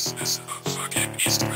This is a fucking Eastman